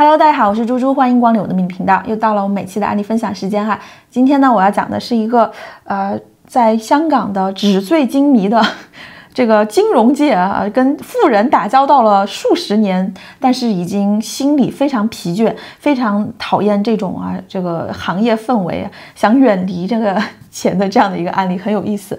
Hello，大家好，我是猪猪，欢迎光临我的命理频道。又到了我们每期的案例分享时间哈。今天呢，我要讲的是一个呃，在香港的纸醉金迷的 这个金融界啊，跟富人打交道了数十年，但是已经心里非常疲倦，非常讨厌这种啊这个行业氛围，想远离这个钱的这样的一个案例，很有意思。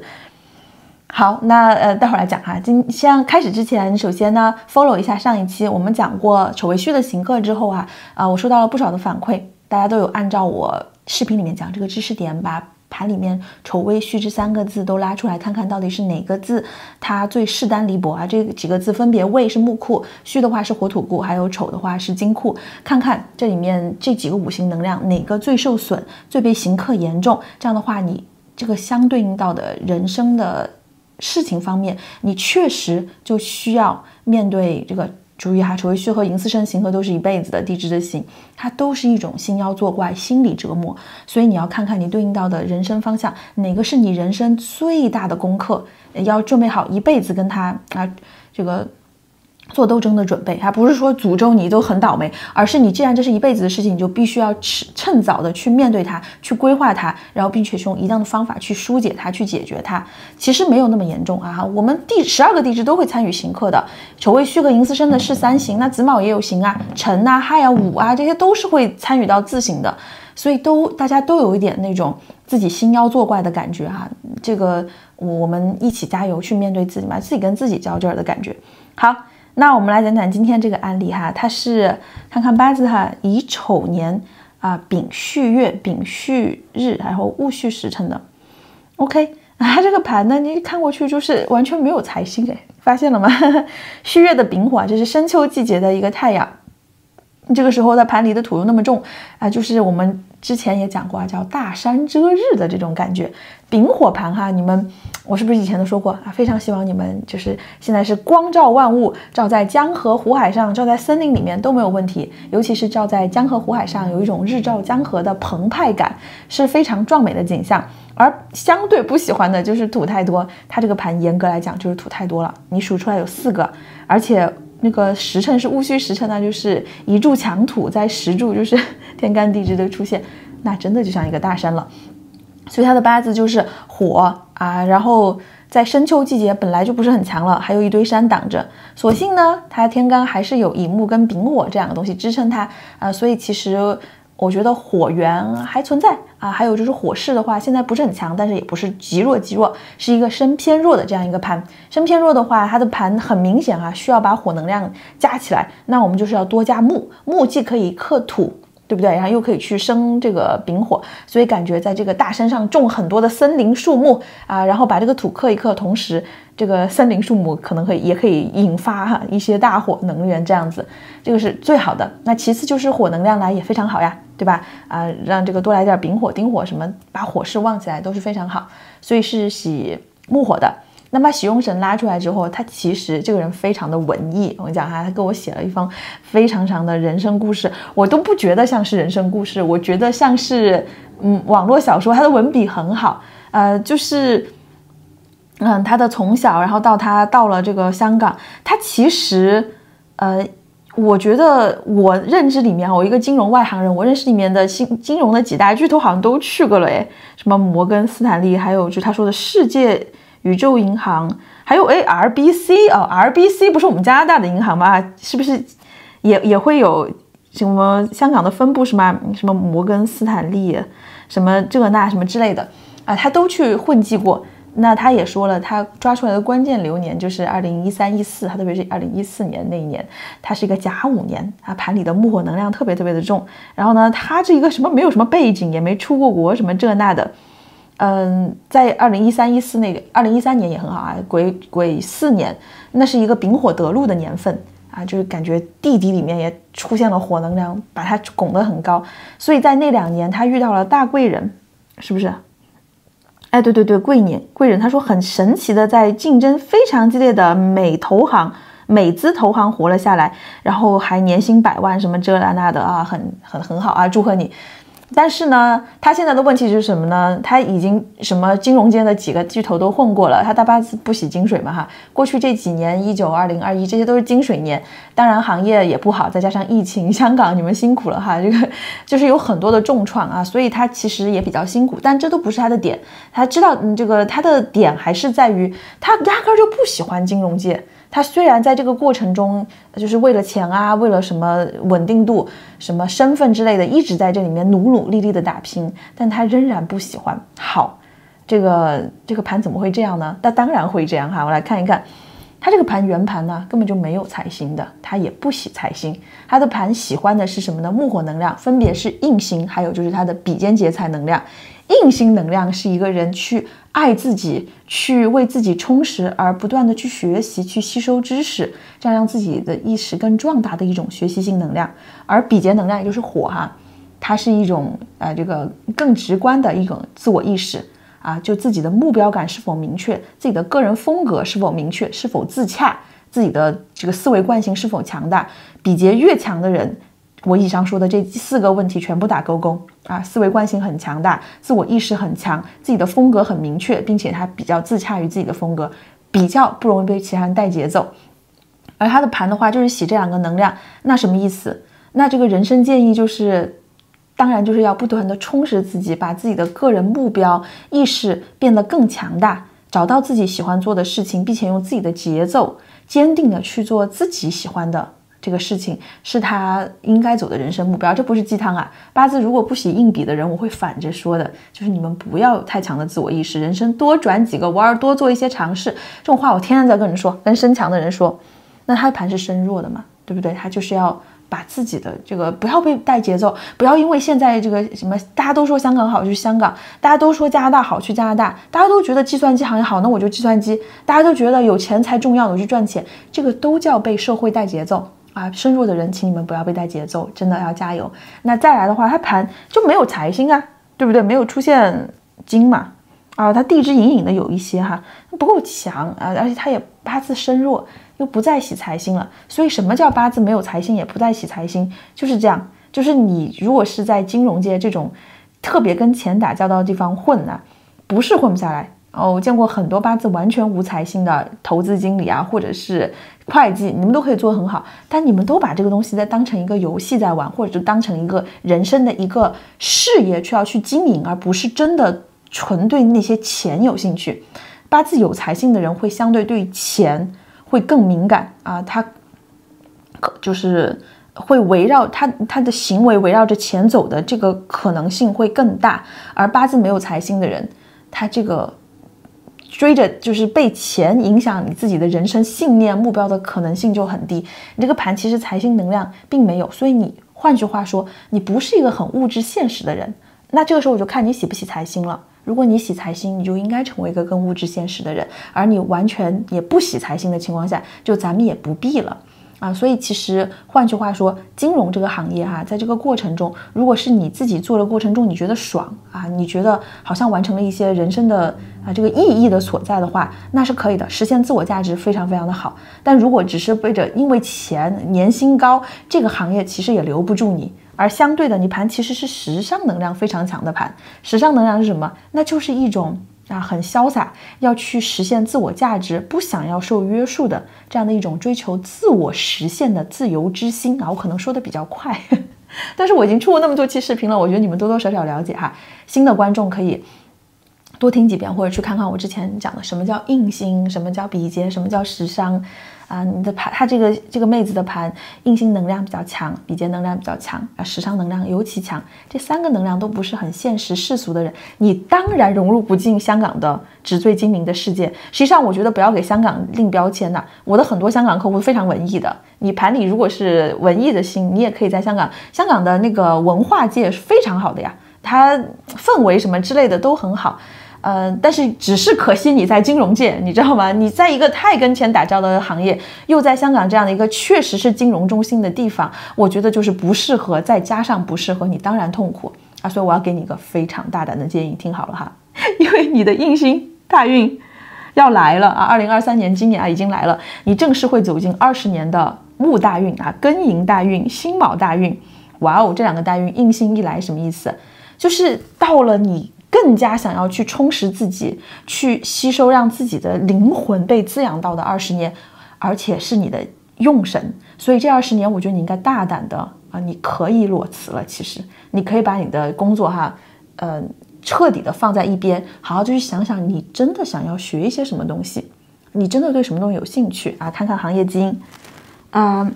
好，那呃，待会儿来讲哈。今先开始之前，首先呢，follow 一下上一期我们讲过丑未戌的行克之后啊，啊，我收到了不少的反馈，大家都有按照我视频里面讲这个知识点，把盘里面丑未戌这三个字都拉出来，看看到底是哪个字它最势单力薄啊？这几个字分别未是木库，戌的话是火土库，还有丑的话是金库，看看这里面这几个五行能量哪个最受损，最被行克严重？这样的话，你这个相对应到的人生的。事情方面，你确实就需要面对这个。注意哈，丑未戌和寅巳申刑合都是一辈子的地支的刑，它都是一种心妖作怪、心理折磨。所以你要看看你对应到的人生方向，哪个是你人生最大的功课，要准备好一辈子跟他啊这个。做斗争的准备，还不是说诅咒你都很倒霉，而是你既然这是一辈子的事情，你就必须要趁趁早的去面对它，去规划它，然后并且用一样的方法去疏解它，去解决它。其实没有那么严重啊！我们第十二个地支都会参与刑克的，丑未戌和寅巳申的是三刑，那子卯也有刑啊，辰啊、亥啊、午啊，这些都是会参与到自刑的，所以都大家都有一点那种自己心妖作怪的感觉哈。这个我们一起加油去面对自己嘛，自己跟自己较劲儿的感觉。好。那我们来讲讲今天这个案例哈，它是看看八字哈，乙丑年啊，丙戌月、丙戌日，然后戊戌时辰的。OK，啊这个盘呢，你看过去就是完全没有财星哎，发现了吗？戌月的丙火，这是深秋季节的一个太阳。这个时候的盘里的土又那么重啊，就是我们之前也讲过啊，叫大山遮日的这种感觉。丙火盘哈，你们我是不是以前都说过啊？非常希望你们就是现在是光照万物，照在江河湖海上，照在森林里面都没有问题。尤其是照在江河湖海上，有一种日照江河的澎湃感，是非常壮美的景象。而相对不喜欢的就是土太多，它这个盘严格来讲就是土太多了。你数出来有四个，而且。那个时辰是戊戌时辰，那就是一柱强土在十柱，就是 天干地支的出现，那真的就像一个大山了。所以他的八字就是火啊，然后在深秋季节本来就不是很强了，还有一堆山挡着，所幸呢，他天干还是有乙木跟丙火这两个东西支撑他啊，所以其实。我觉得火源还存在啊，还有就是火势的话，现在不是很强，但是也不是极弱极弱，是一个身偏弱的这样一个盘。身偏弱的话，它的盘很明显啊，需要把火能量加起来。那我们就是要多加木，木既可以克土。对不对？然后又可以去生这个丙火，所以感觉在这个大山上种很多的森林树木啊，然后把这个土克一克，同时这个森林树木可能可以也可以引发哈一些大火能源这样子，这个是最好的。那其次就是火能量来也非常好呀，对吧？啊，让这个多来点丙火、丁火什么，把火势旺起来都是非常好。所以是喜木火的。那么喜用神拉出来之后，他其实这个人非常的文艺。我讲哈，他给我写了一封非常长的人生故事，我都不觉得像是人生故事，我觉得像是嗯网络小说。他的文笔很好，呃，就是嗯他的从小，然后到他到了这个香港，他其实呃，我觉得我认知里面，我一个金融外行人，我认识里面的金金融的几大巨头好像都去过了诶，什么摩根斯坦利，还有就他说的世界。宇宙银行，还有哎，RBC 哦，RBC 不是我们加拿大的银行吗？是不是也也会有什么香港的分部是吗？什么摩根斯坦利，什么这那什么之类的啊，他都去混迹过。那他也说了，他抓出来的关键流年就是二零一三一四，他特别是二零一四年那一年，他是一个甲午年啊，盘里的木火能量特别特别的重。然后呢，他这一个什么没有什么背景，也没出过国，什么这那的。嗯，在二零一三一四那个二零一三年也很好啊，癸癸巳年，那是一个丙火得禄的年份啊，就是感觉地底里面也出现了火能量，把它拱得很高，所以在那两年他遇到了大贵人，是不是？哎，对对对，贵年贵人，他说很神奇的，在竞争非常激烈的美投行、美资投行活了下来，然后还年薪百万，什么这那那的啊，很很很好啊，祝贺你。但是呢，他现在的问题是什么呢？他已经什么金融界的几个巨头都混过了，他大八字不喜金水嘛哈。过去这几年，一九、二零、二一，这些都是金水年，当然行业也不好，再加上疫情，香港你们辛苦了哈。这个就是有很多的重创啊，所以他其实也比较辛苦，但这都不是他的点。他知道，嗯，这个他的点还是在于他压根就不喜欢金融界。他虽然在这个过程中，就是为了钱啊，为了什么稳定度、什么身份之类的，一直在这里面努努力力的打拼，但他仍然不喜欢。好，这个这个盘怎么会这样呢？那当然会这样哈。我来看一看，他这个盘圆盘呢，根本就没有财星的，他也不喜财星。他的盘喜欢的是什么呢？木火能量，分别是印星，还有就是他的比肩劫财能量。硬性能量是一个人去。爱自己，去为自己充实，而不断的去学习，去吸收知识，这样让自己的意识更壮大的一种学习性能量。而比劫能量也就是火哈，它是一种呃这个更直观的一种自我意识啊，就自己的目标感是否明确，自己的个人风格是否明确，是否自洽，自己的这个思维惯性是否强大。比劫越强的人。我以上说的这四个问题全部打勾勾啊！思维惯性很强大，自我意识很强，自己的风格很明确，并且他比较自洽于自己的风格，比较不容易被其他人带节奏。而他的盘的话，就是洗这两个能量，那什么意思？那这个人生建议就是，当然就是要不断的充实自己，把自己的个人目标意识变得更强大，找到自己喜欢做的事情，并且用自己的节奏，坚定的去做自己喜欢的。这个事情是他应该走的人生目标，这不是鸡汤啊！八字如果不喜硬笔的人，我会反着说的，就是你们不要有太强的自我意识，人生多转几个弯儿，多做一些尝试。这种话我天天在跟人说，跟身强的人说。那他的盘是身弱的嘛，对不对？他就是要把自己的这个不要被带节奏，不要因为现在这个什么大家都说香港好去香港，大家都说加拿大好去加拿大，大家都觉得计算机行业好，那我就计算机，大家都觉得有钱才重要，我去赚钱，这个都叫被社会带节奏。啊，身弱的人，请你们不要被带节奏，真的要加油。那再来的话，他盘就没有财星啊，对不对？没有出现金嘛，啊，他地支隐隐的有一些哈，不够强啊，而且他也八字身弱，又不再喜财星了。所以什么叫八字没有财星，也不再喜财星？就是这样，就是你如果是在金融界这种特别跟钱打交道的地方混呢，不是混不下来。哦，我见过很多八字完全无财星的投资经理啊，或者是会计，你们都可以做得很好，但你们都把这个东西在当成一个游戏在玩，或者就当成一个人生的一个事业去要去经营，而不是真的纯对那些钱有兴趣。八字有财星的人会相对对钱会更敏感啊，他可就是会围绕他他的行为围绕着钱走的这个可能性会更大，而八字没有财星的人，他这个。追着就是被钱影响你自己的人生信念目标的可能性就很低。你这个盘其实财星能量并没有，所以你换句话说，你不是一个很物质现实的人。那这个时候我就看你喜不喜财星了。如果你喜财星，你就应该成为一个更物质现实的人；而你完全也不喜财星的情况下，就咱们也不必了。啊，所以其实换句话说，金融这个行业哈，在这个过程中，如果是你自己做的过程中，你觉得爽啊，你觉得好像完成了一些人生的啊这个意义的所在的话，那是可以的，实现自我价值非常非常的好。但如果只是为着因为钱年薪高，这个行业其实也留不住你。而相对的，你盘其实是时尚能量非常强的盘，时尚能量是什么？那就是一种。啊，很潇洒，要去实现自我价值，不想要受约束的这样的一种追求自我实现的自由之心啊！我可能说的比较快，但是我已经出过那么多期视频了，我觉得你们多多少少了解哈。新的观众可以多听几遍，或者去看看我之前讲的什么叫硬心，什么叫比劫，什么叫时尚。啊，你的盘，她这个这个妹子的盘，硬性能量比较强，比劫能量比较强，啊，时尚能量尤其强，这三个能量都不是很现实世俗的人，你当然融入不进香港的纸醉金迷的世界。实际上，我觉得不要给香港另标签呐。我的很多香港客户非常文艺的，你盘里如果是文艺的心，你也可以在香港，香港的那个文化界是非常好的呀，它氛围什么之类的都很好。呃，但是只是可惜你在金融界，你知道吗？你在一个太跟钱打交道的行业，又在香港这样的一个确实是金融中心的地方，我觉得就是不适合，再加上不适合你，当然痛苦啊！所以我要给你一个非常大胆的建议，听好了哈，因为你的印星大运要来了啊，二零二三年今年啊已经来了，你正式会走进二十年的木大运啊，庚寅大运、辛卯大运，哇哦，这两个大运印星一来，什么意思？就是到了你更加想要去充实自己、去吸收，让自己的灵魂被滋养到的二十年，而且是你的用神。所以这二十年，我觉得你应该大胆的啊，你可以裸辞了。其实你可以把你的工作哈，呃，彻底的放在一边，好好就去想想，你真的想要学一些什么东西，你真的对什么东西有兴趣啊？看看行业基因，嗯。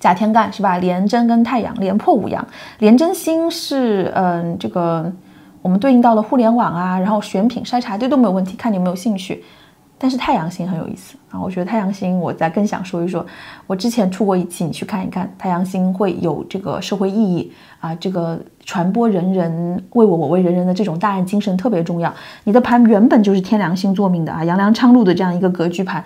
甲天干是吧？廉贞跟太阳廉破五阳，廉贞星是嗯，这个我们对应到了互联网啊，然后选品筛查这都没有问题，看你有没有兴趣。但是太阳星很有意思啊，我觉得太阳星，我再更想说一说，我之前出过一期，你去看一看，太阳星会有这个社会意义啊，这个传播人人为我我为人人的这种大爱精神特别重要。你的盘原本就是天梁星座命的啊，杨梁昌禄的这样一个格局盘，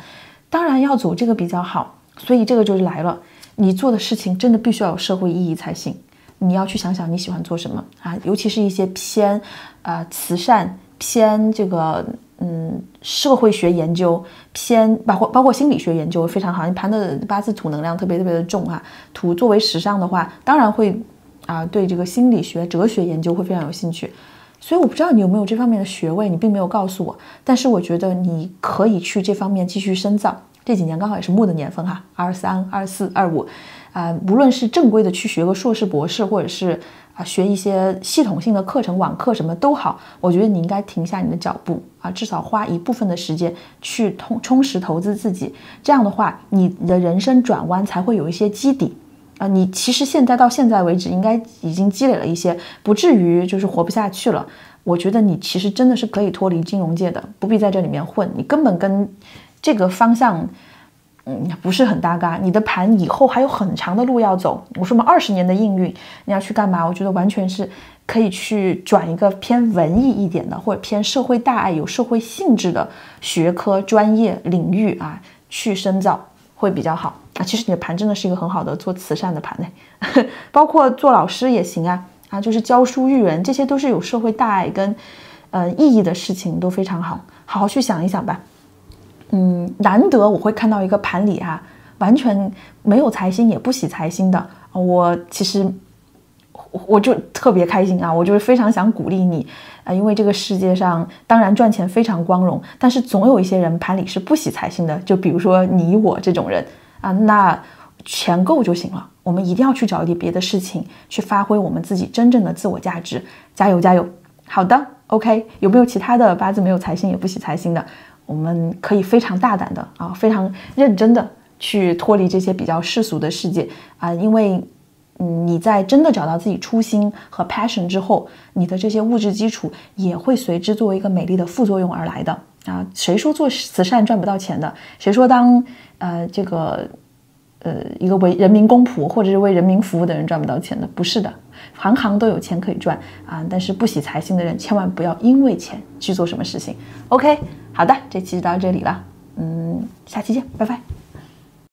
当然要走这个比较好，所以这个就是来了。你做的事情真的必须要有社会意义才行。你要去想想你喜欢做什么啊，尤其是一些偏啊慈善、偏这个嗯社会学研究、偏包括包括心理学研究非常好。你盘的八字土能量特别特别的重啊，土作为时尚的话，当然会啊对这个心理学、哲学研究会非常有兴趣。所以我不知道你有没有这方面的学位，你并没有告诉我。但是我觉得你可以去这方面继续深造。这几年刚好也是木的年份哈，二三、二四、二五，啊，无论是正规的去学个硕士、博士，或者是啊学一些系统性的课程、网课什么都好，我觉得你应该停下你的脚步啊，至少花一部分的时间去充充实投资自己。这样的话，你的人生转弯才会有一些基底啊。你其实现在到现在为止，应该已经积累了一些，不至于就是活不下去了。我觉得你其实真的是可以脱离金融界的，不必在这里面混，你根本跟。这个方向，嗯，不是很搭嘎。你的盘以后还有很长的路要走。我说嘛，二十年的应运，你要去干嘛？我觉得完全是可以去转一个偏文艺一点的，或者偏社会大爱、有社会性质的学科、专业领域啊，去深造会比较好啊。其实你的盘真的是一个很好的做慈善的盘嘞，包括做老师也行啊啊，就是教书育人，这些都是有社会大爱跟呃意义的事情，都非常好，好好去想一想吧。嗯，难得我会看到一个盘里啊，完全没有财星也不喜财星的，我其实我就特别开心啊，我就是非常想鼓励你啊，因为这个世界上当然赚钱非常光荣，但是总有一些人盘里是不喜财星的，就比如说你我这种人啊，那钱够就行了，我们一定要去找一点别的事情去发挥我们自己真正的自我价值，加油加油！好的，OK，有没有其他的八字没有财星也不喜财星的？我们可以非常大胆的啊，非常认真的去脱离这些比较世俗的世界啊，因为，嗯，你在真的找到自己初心和 passion 之后，你的这些物质基础也会随之作为一个美丽的副作用而来的啊。谁说做慈善赚不到钱的？谁说当呃这个呃一个为人民公仆或者是为人民服务的人赚不到钱的？不是的，行行都有钱可以赚啊。但是不喜财星的人千万不要因为钱去做什么事情。OK。好的，这期就到这里了，嗯，下期见，拜拜。